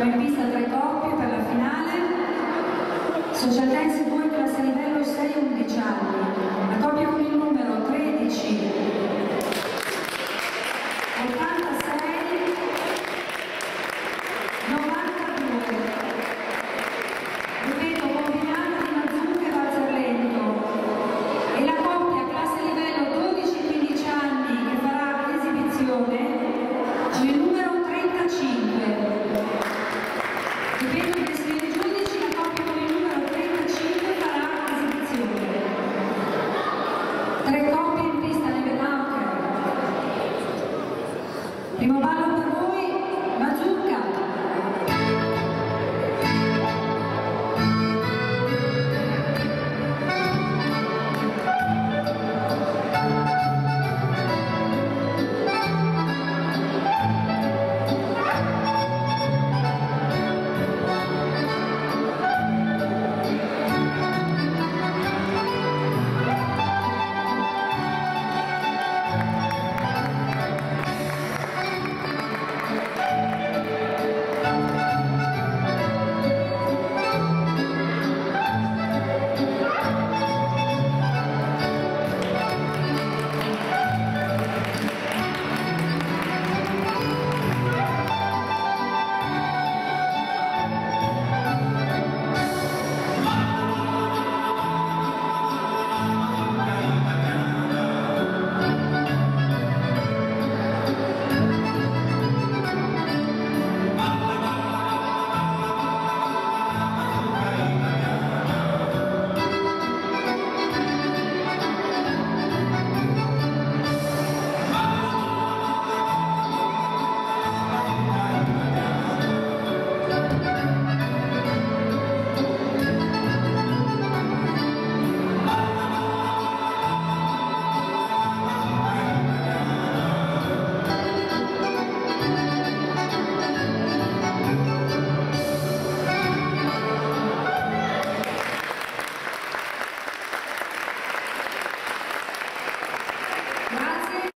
Abbiamo in pista tre coppie per la finale. Sociatense 2 classe livello 6-11 anni. La coppia con il numero 13. 86 92. Ripeto, combinata di Mazzucca e Vazzarletto. E la coppia classe livello 12-15 anni che farà l'esibizione 第五个。